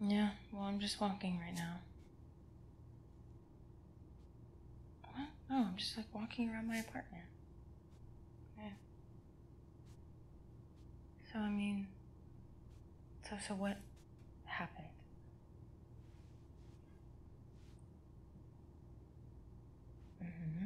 Yeah, well, I'm just walking right now. What? No, I'm just like walking around my apartment. Yeah. So, I mean, so, so what happened? Mm-hmm.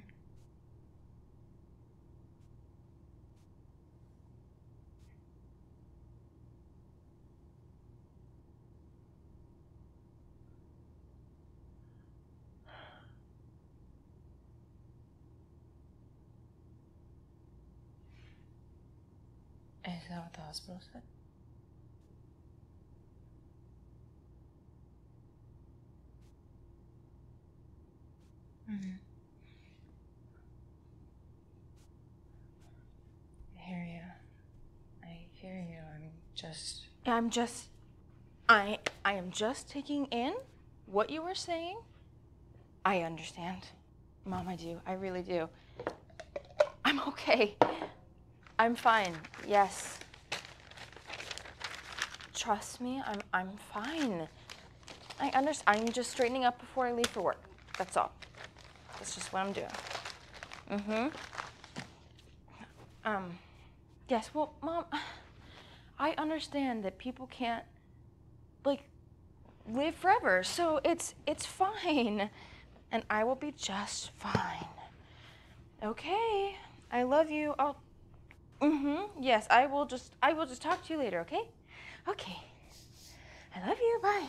Is that what the hospital said? Mm-hmm. I hear you. I hear you. I'm just. I'm just I I am just taking in what you were saying. I understand. Mom, I do. I really do. I'm okay. I'm fine. Yes. Trust me, I'm I'm fine. I understand. I'm just straightening up before I leave for work. That's all. That's just what I'm doing. Mm-hmm. Um, yes, well, Mom, I understand that people can't, like, live forever. So it's it's fine. And I will be just fine. Okay. I love you. I'll Mm-hmm. Yes, I will just I will just talk to you later, okay? Okay. I love you. Bye.